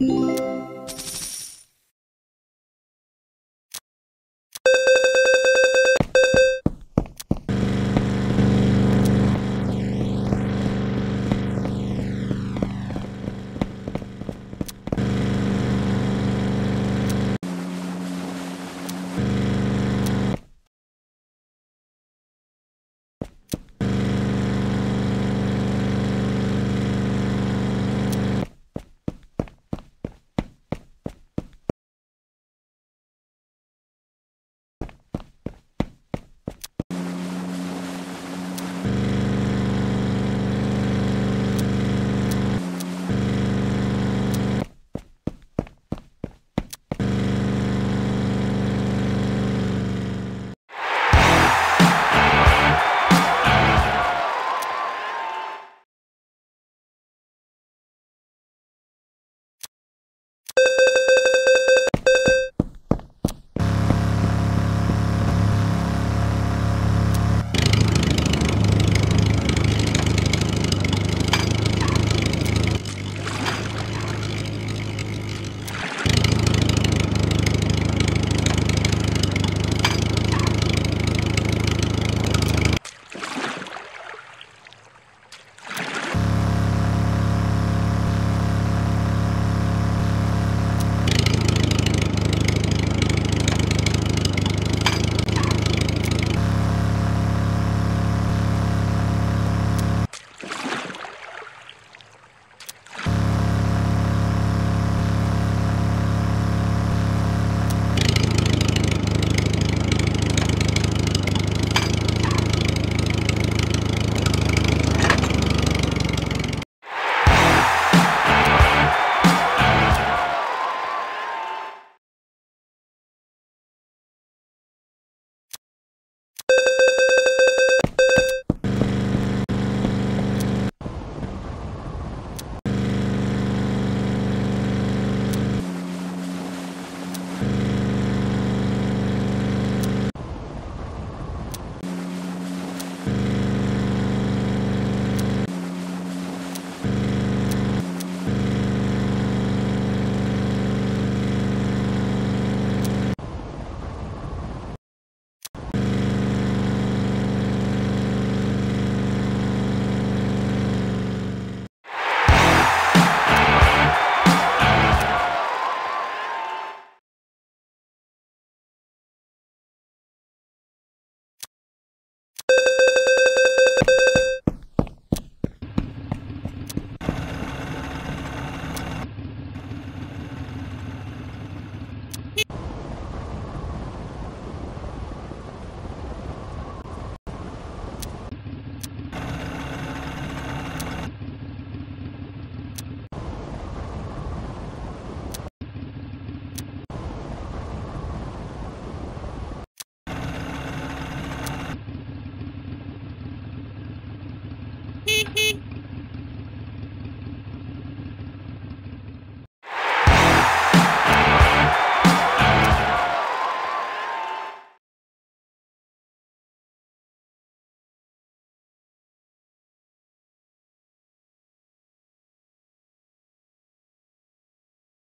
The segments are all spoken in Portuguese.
Música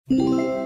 Música